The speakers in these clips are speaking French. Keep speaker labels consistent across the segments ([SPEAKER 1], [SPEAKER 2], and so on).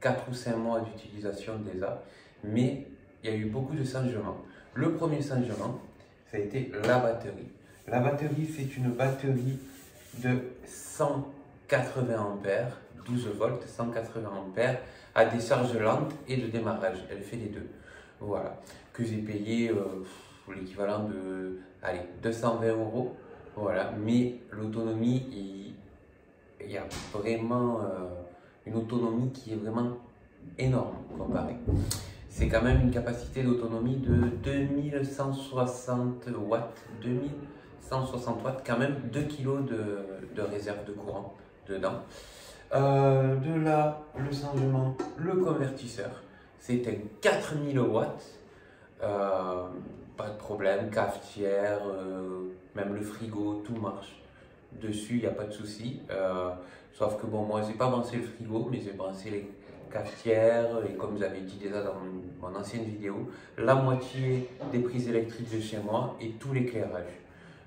[SPEAKER 1] 4 ou 5 mois d'utilisation déjà, mais il y a eu beaucoup de changements. Le premier changement, ça a été la batterie. La batterie, c'est une batterie de 180 ampères, 12 volts, 180 ampères, à des charges lentes et de démarrage. Elle fait les deux. Voilà. Que j'ai payé euh, l'équivalent de allez, 220 euros. Voilà. Mais l'autonomie, il, y a vraiment euh, une autonomie qui est vraiment énorme comparée. C'est quand même une capacité d'autonomie de 2160 watts. 2160 watts, quand même 2 kg de, de réserve de courant dedans. Euh, de là, le changement, le convertisseur, c'est un 4000 watts. Euh, pas de problème, cafetière, euh, même le frigo, tout marche. Dessus, il n'y a pas de souci. sauf que bon, moi, j'ai pas brancé le frigo, mais j'ai brancé les cafetières et comme avez dit déjà dans mon ancienne vidéo, la moitié des prises électriques de chez moi et tout l'éclairage.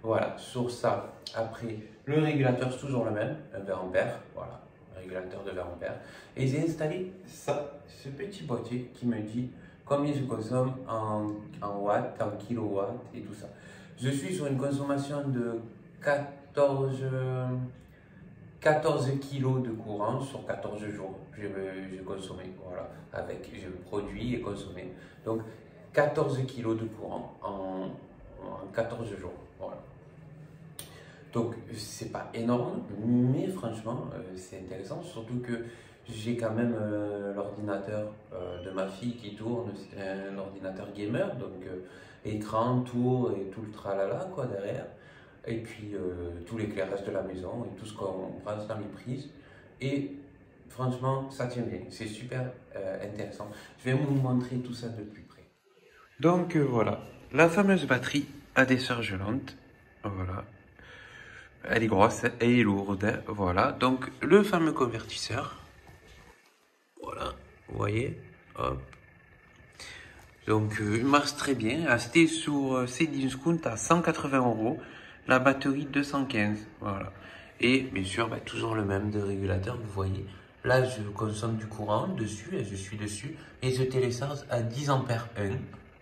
[SPEAKER 1] Voilà, sur ça, après, le régulateur, c'est toujours le même, 20 ampères, voilà, régulateur de 20 ampères. Et j'ai installé ça, ce petit boîtier qui me dit combien je consomme en, en watts, en kilowatts et tout ça. Je suis sur une consommation de 14, 14 kg de courant sur 14 jours. Je, consommé, voilà, avec, je produis et consommé. Donc 14 kg de courant en, en 14 jours, voilà. Donc, c'est pas énorme, mais franchement, euh, c'est intéressant, surtout que j'ai quand même euh, l'ordinateur euh, de ma fille qui tourne, c'est un ordinateur gamer, donc écran, tour et tout le tralala quoi derrière, et puis tout l'éclairage de la maison et tout ce qu'on branche dans les prises. Et franchement, ça tient bien, c'est super intéressant. Je vais vous montrer tout ça de plus près. Donc voilà, la fameuse batterie à des charges lentes, voilà, elle est grosse et lourde. Voilà. Donc, le fameux convertisseur. Voilà. Vous voyez? Hop. Donc, euh, il marche très bien. Acheté sur euh, à 180 euros. La batterie 215. Voilà. Et bien sûr, bah, toujours le même de régulateur. Vous voyez. Là, je consomme du courant dessus et je suis dessus. Et je télécharge à 10 ampères 1.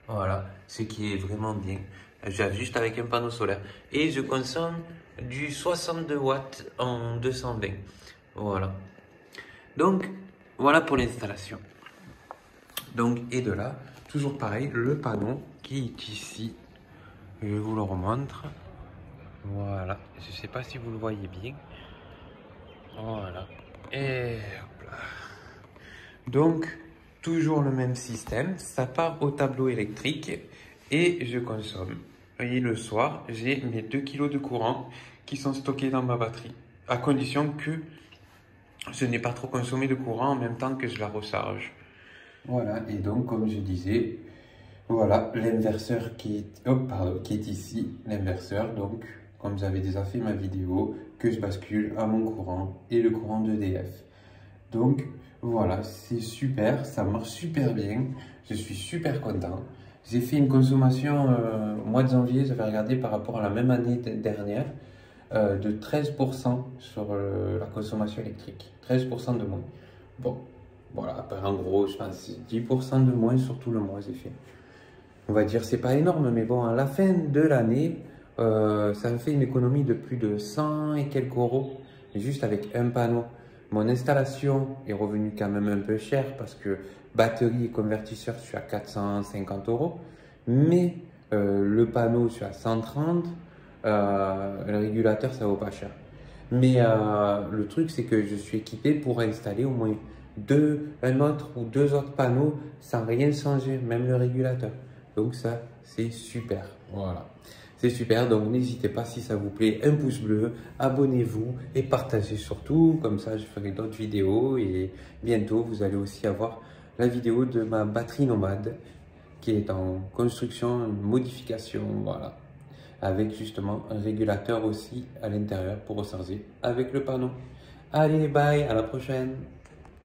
[SPEAKER 1] Voilà. Ce qui est vraiment bien. J'ajuste avec un panneau solaire. Et je consomme du 62 watts en 220. Voilà. Donc, voilà pour l'installation. Donc, et de là, toujours pareil, le panneau qui est ici. Je vous le remontre. Voilà. Je ne sais pas si vous le voyez bien. Voilà. Et. Donc, toujours le même système. Ça part au tableau électrique et je consomme. Voyez, le soir, j'ai mes 2 kg de courant qui sont stockés dans ma batterie, à condition que je n'ai pas trop consommé de courant en même temps que je la recharge. Voilà, et donc comme je disais, voilà l'inverseur qui est ici, l'inverseur, donc comme j'avais déjà fait ma vidéo, que je bascule à mon courant et le courant d'EDF. Donc voilà, c'est super, ça marche super bien, je suis super content. J'ai fait une consommation euh, au mois de janvier, j'avais regardé par rapport à la même année dernière, euh, de 13% sur euh, la consommation électrique. 13% de moins. Bon, voilà, en gros, je pense 10% de moins sur tout le mois, j'ai fait. On va dire, c'est pas énorme, mais bon, à la fin de l'année, euh, ça me fait une économie de plus de 100 et quelques euros, juste avec un panneau. Mon installation est revenue quand même un peu cher parce que batterie et convertisseur, je suis à 450 euros. Mais le panneau, je suis à 130 euh, le régulateur, ça vaut pas cher. Mais euh, le truc, c'est que je suis équipé pour installer au moins deux, un autre ou deux autres panneaux sans rien changer, même le régulateur. Donc ça, c'est super. Voilà. C'est super, donc n'hésitez pas si ça vous plaît, un pouce bleu, abonnez-vous et partagez surtout, comme ça je ferai d'autres vidéos et bientôt vous allez aussi avoir la vidéo de ma batterie nomade qui est en construction, modification, voilà. Avec justement un régulateur aussi à l'intérieur pour recharger avec le panneau. Allez, bye, à la prochaine